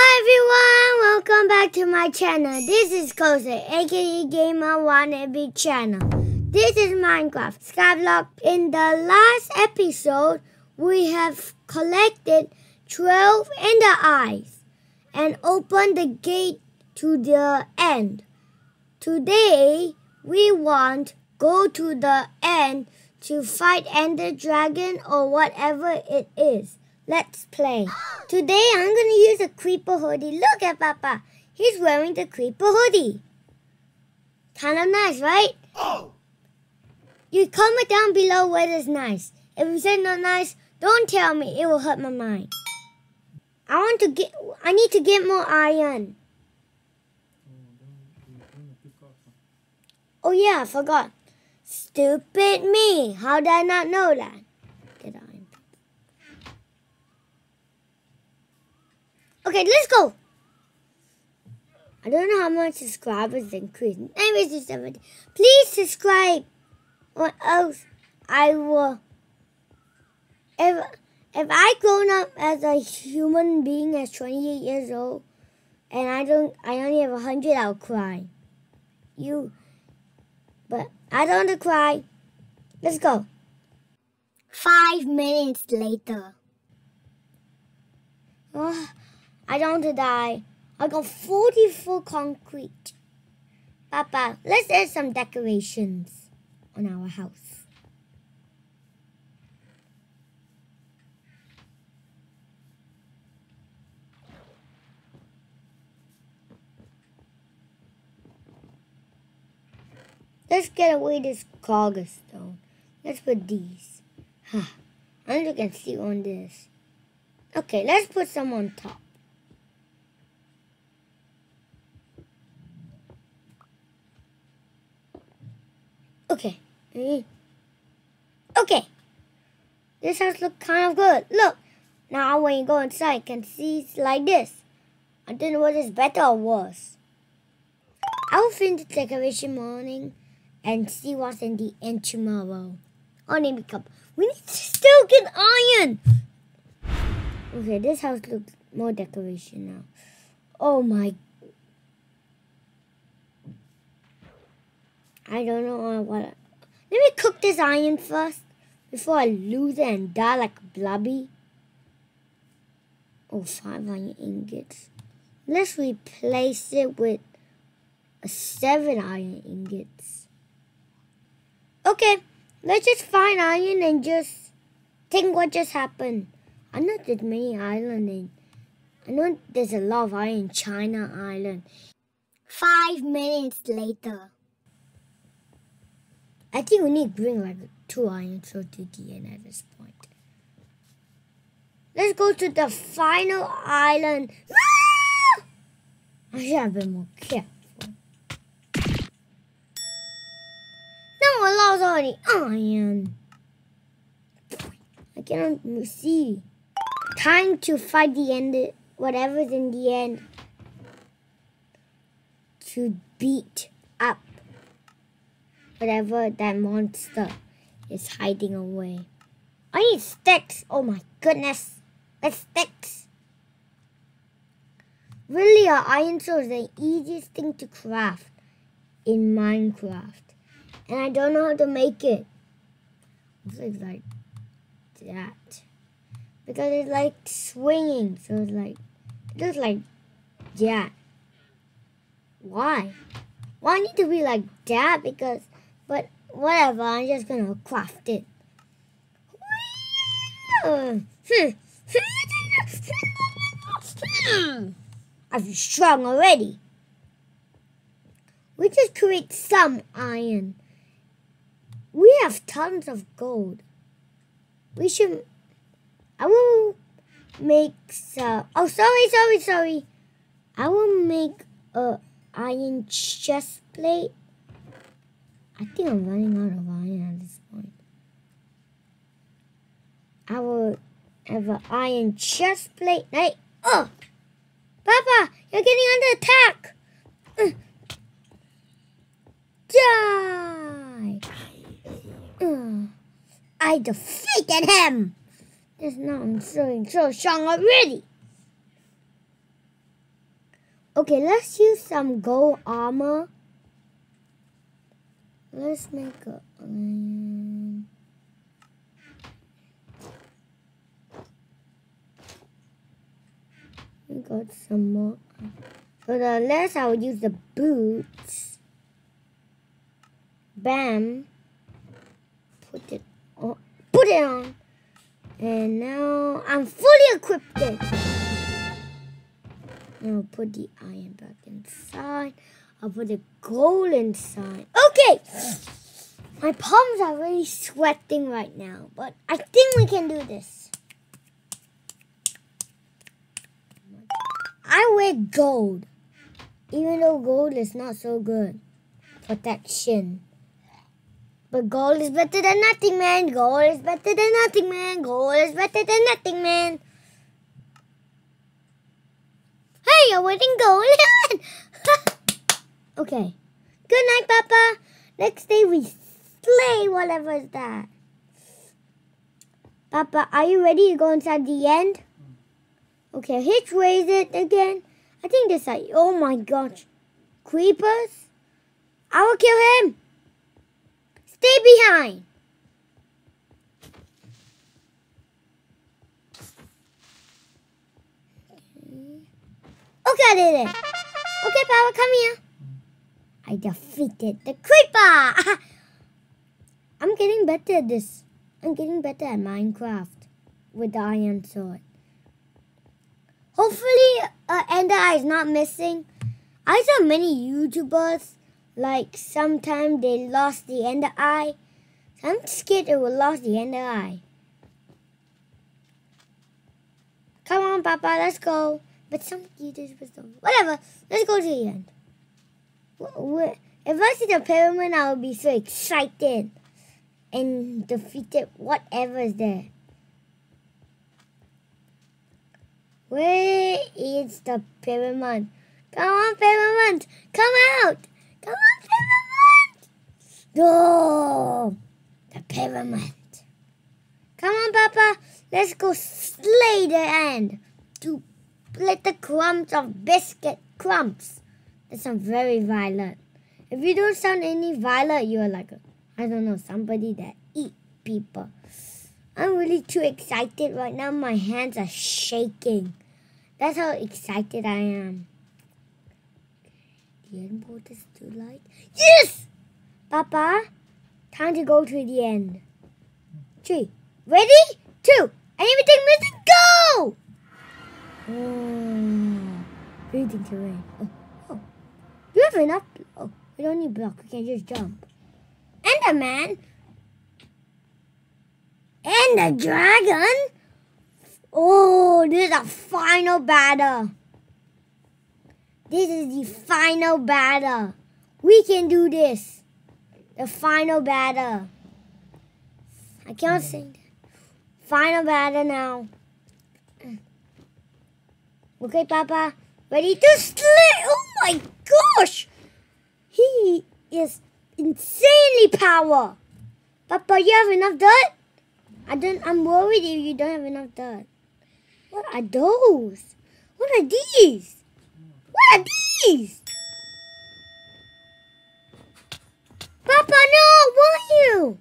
Hi everyone, welcome back to my channel. This is Kosei, aka Gamer Wannabe channel. This is Minecraft Skyblock. In the last episode, we have collected 12 Ender Eyes and opened the gate to the end. Today, we want go to the end to fight Ender Dragon or whatever it is. Let's play. Today I'm going to use a creeper hoodie. Look at Papa. He's wearing the creeper hoodie. Kind of nice, right? Oh! You comment down below what is nice. If you say not nice, don't tell me. It will hurt my mind. I want to get, I need to get more iron. Oh yeah, I forgot. Stupid me. How did I not know that? Get iron. Okay, let's go. I don't know how much subscribers increase. Maybe it's 70. Please subscribe, or else I will. If if I grown up as a human being at 28 years old, and I don't, I only have 100, I'll cry. You, but I don't want to cry. Let's go. Five minutes later. Oh, I don't want to die. I got 44 concrete. Papa, let's add some decorations on our house. Let's get away this cobblestone. Let's put these. Huh. I you can see on this. Okay, let's put some on top. Okay. Mm. Okay. This house looks kind of good. Look. Now when you go inside, you can see it's like this. I don't know what is better or worse. I will finish the decoration morning and see what's in the end tomorrow. Oh, name cup. We need to still get iron. Okay, this house looks more decoration now. Oh my I don't know what. Let me cook this iron first before I lose it and die like blobby. Oh, five iron ingots. Let's replace it with a seven iron ingots. Okay, let's just find iron and just think what just happened. I know there's many islands in. I know there's a lot of iron in China Island. Five minutes later. I think we need to bring like two iron so to the end at this point. Let's go to the final island. Ah! I should have been more careful. No, I lost all the iron. I cannot see. Time to fight the end, whatever's in the end. To beat up whatever that monster is hiding away. I need sticks. Oh my goodness. Let's sticks. Really, our iron sword is the easiest thing to craft in Minecraft. And I don't know how to make it. It looks like that. Because it's like swinging. So it's like, it looks like that. Why? Why well, need to be like that? Because but whatever, I'm just gonna craft it. I'm strong already. We just create some iron. We have tons of gold. We should. I will make some. Oh, sorry, sorry, sorry. I will make a iron chest plate I think I'm running out of iron at this point. I will have an iron chest plate. Hey, oh! Papa, you're getting under attack! Die! I defeated him! This now I'm feeling so strong already. Okay, let's use some gold armor. Let's make a... Um, we got some more. For the last, I will use the boots. Bam. Put it on. Put it on. And now I'm fully equipped. Now put the iron back inside. I'll put a gold inside. Okay! My palms are really sweating right now, but I think we can do this. I wear gold, even though gold is not so good. Protection. But gold is better than nothing, man. Gold is better than nothing, man. Gold is better than nothing, man. Hey, you're wearing gold. okay. Good night, Papa. Next day we slay whatever is that. Papa, are you ready to go inside the end? Okay, Hitch raise it again. I think this like, oh my gosh. Creepers? I will kill him. Stay behind. Okay, I did it. Okay, Papa, come here. I defeated the creeper. I'm getting better at this. I'm getting better at Minecraft with the iron sword. Hopefully, uh, Ender Eye is not missing. I saw many YouTubers like sometimes they lost the ender eye. I'm scared they will lose the ender eye. Come on, Papa, let's go. But some YouTubers don't. Whatever, let's go to the end. If I see the pyramid, I will be so excited and defeated whatever is there. Where is the pyramid? Come on, pyramid! Come out! Come on, pyramid! Oh, the pyramid. Come on, Papa. Let's go slay the end. To let the crumbs of biscuit crumbs. That sounds very violent. If you don't sound any violent, you're like, I don't know, somebody that eat people. I'm really too excited right now. My hands are shaking. That's how excited I am. The end board is too light. Yes! Papa, time to go to the end. Three. Ready? Two. And everything missing, go! Oh, breathing. Oh, oh. Enough. Oh, we don't need block. We can just jump. Enderman? And the dragon? Oh, this is a final battle. This is the final battle. We can do this. The final battle. I can't sing. Final battle now. Okay, Papa. Ready to slay. Oh my gosh. He is insanely power. Papa, you have enough dirt? I don't, I'm worried if you don't have enough dirt. What are those? What are these? What are these? Papa, no! Why you?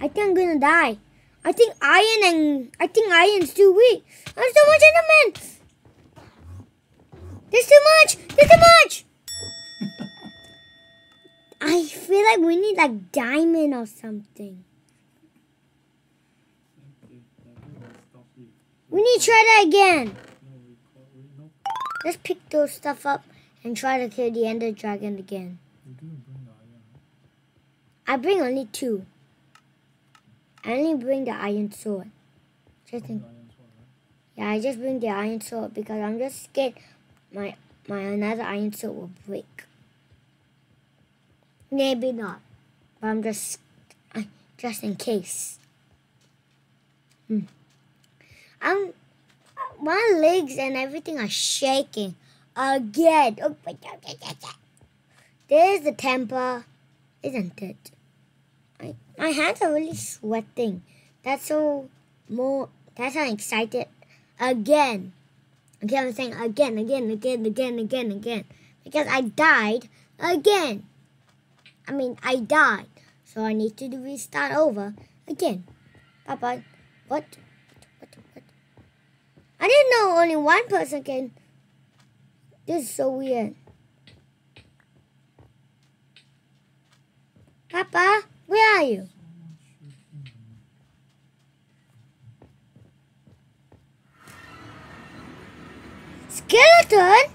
I think I'm gonna die. I think iron and I think iron's too weak. There's too much enderman. Feel like we need like diamond or something. We need to try that again. Let's pick those stuff up and try to kill the ender dragon again. I bring only two. I only bring the iron sword. Just in, yeah, I just bring the iron sword because I'm just scared my my another iron sword will break. Maybe not, but I'm just just in case. Hmm. I'm my legs and everything are shaking again. Oh, There's the temper, isn't it? I, my hands are really sweating. That's so more. That's how excited again. Okay, I'm saying again, again, again, again, again, again. Because I died again. I mean, I died. So I need to restart over again. Papa, what? What? What? I didn't know only one person can. This is so weird. Papa, where are you? Skeleton?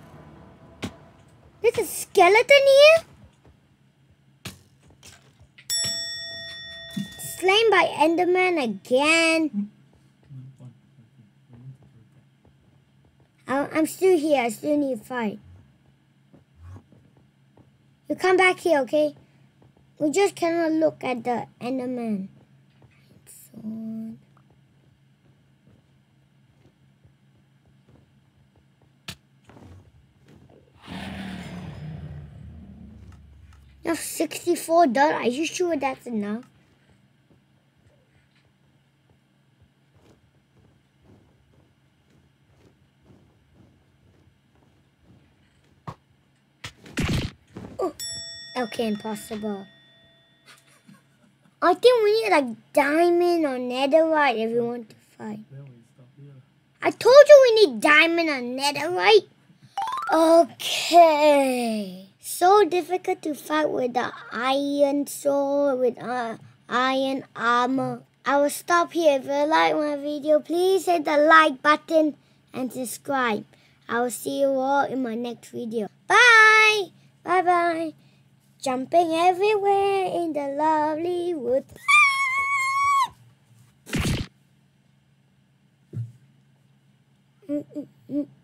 There's a skeleton here? Slain by Enderman again. I'm still here. I still need to fight. You come back here, okay? We just cannot look at the Enderman. Have 64 dollars. Are you sure that's enough? Okay, impossible. I think we need like diamond or netherite if we want to fight. I told you we need diamond or netherite. Okay so difficult to fight with the iron sword, with uh, iron armor. I will stop here. If you like my video, please hit the like button and subscribe. I will see you all in my next video. Bye! Bye bye! Jumping everywhere in the lovely woods. mm -mm -mm.